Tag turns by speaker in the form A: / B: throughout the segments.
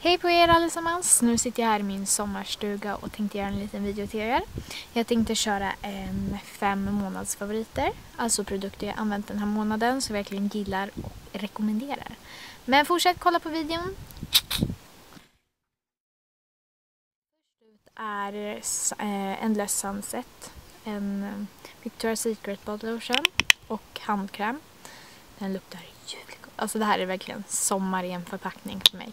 A: Hej på er allesammans! Nu sitter jag här i min sommarstuga och tänkte göra en liten video till er. Jag tänkte köra en fem månads favoriter, alltså produkter jag använt den här månaden som jag verkligen gillar och rekommenderar. Men fortsätt kolla på videon. Först är eh, Endless Sunset, en eh, Victoria's Secret Body Lotion och handkräm. Den luktar ljuvligt gott. Alltså det här är verkligen sommar i en förpackning för mig.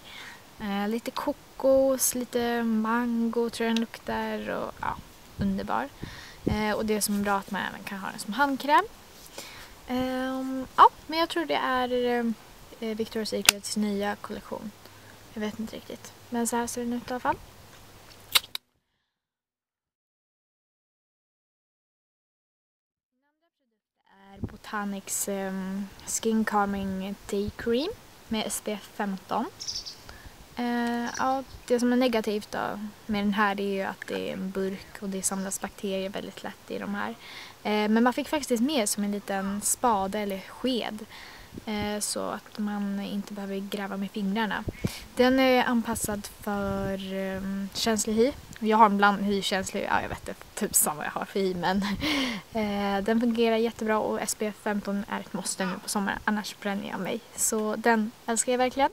A: Eh, lite kokos, lite mango tror jag den luktar och ja, underbar. Eh, och det är som bra att man även kan ha den som handkräm. Eh, ja, men jag tror det är eh, Victoria's Secrets nya kollektion. Jag vet inte riktigt. Men så här ser den ut i alla fall. är Botanics um, Skin Calming Day Cream med SPF 15. Eh, ja, det som är negativt då med den här är ju att det är en burk och det samlas bakterier väldigt lätt i de här. Eh, men man fick faktiskt med som en liten spade eller sked eh, så att man inte behöver gräva med fingrarna. Den är anpassad för ehm, känslig hy. Jag har en bland hykänslig, ja jag vet inte typ tusan vad jag har för hy men eh, den fungerar jättebra och SPF 15 är ett måste nu på sommaren annars bränner jag mig. Så den älskar jag verkligen.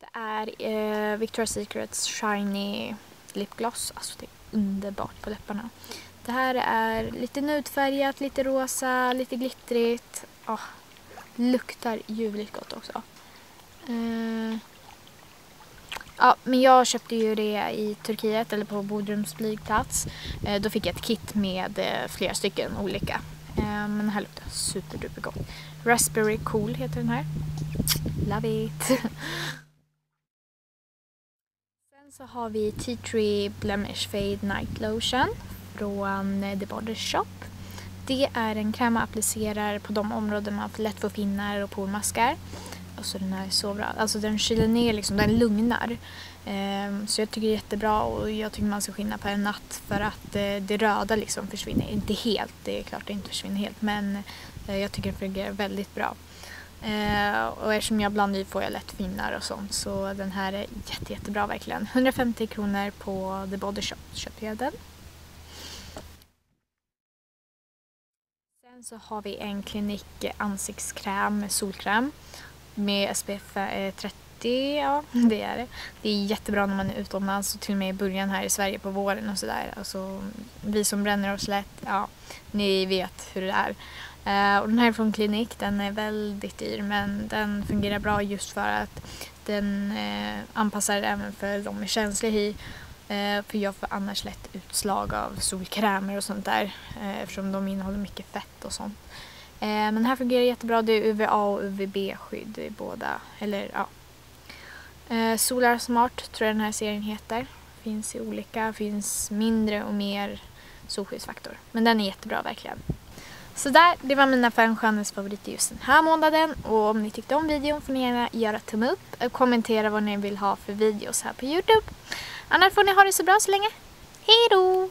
A: Det är eh, Victoria's Secrets Shiny Lipgloss. Alltså det är underbart på läpparna. Det här är lite nudfärgat, lite rosa, lite glittrigt. Oh, luktar ljuvligt gott också. Eh, ja, men jag köpte ju det i Turkiet, eller på Bodrums flygplats. Eh, då fick jag ett kit med eh, flera stycken olika. Eh, men den här luktar superduper gott. Raspberry Cool heter den här. Love it! Sen så har vi Tea Tree Blemish Fade Night Lotion från eh, The Body Shop. Det är en kräm man applicerar på de områden man lätt får finnar och pormaskar. Alltså den här är så bra. Alltså den kyler ner liksom, den lugnar. Ehm, så jag tycker det är jättebra och jag tycker man ska skinna på en natt för att eh, det röda liksom försvinner. Inte helt, det är klart det inte försvinner helt men eh, jag tycker det fungerar väldigt bra. Eh, och eftersom jag blandar i får jag lätt finnar och sånt så den här är jätte, jättebra verkligen. 150 kronor på The Body Shop köpte jag den. Sen så har vi en klinik eh, ansiktskräm, solkräm med SPF 30 eh, ja det är det. Det är jättebra när man är utomlands och till och med i början här i Sverige på våren och sådär. Alltså, vi som bränner oss lätt, ja, ni vet hur det är. Uh, och den här är från Klinik, den är väldigt dyr men den fungerar bra just för att den uh, anpassar även för de med känslig hy. Uh, för jag får annars lätt utslag av solkrämer och sånt där eftersom de innehåller mycket fett och sånt. men den här fungerar jättebra, det är UVA och UVB-skydd i båda. Eller ja. Solar Smart tror jag den här serien heter. Finns i olika, finns mindre och mer solskyddsfaktor. Men den är jättebra verkligen. Så där, det var mina fem skönhetsfavoriter just den här månaden. Och om ni tyckte om videon får ni gärna göra tumme upp och kommentera vad ni vill ha för videos här på Youtube. Annars får ni ha det så bra så länge. Hej då!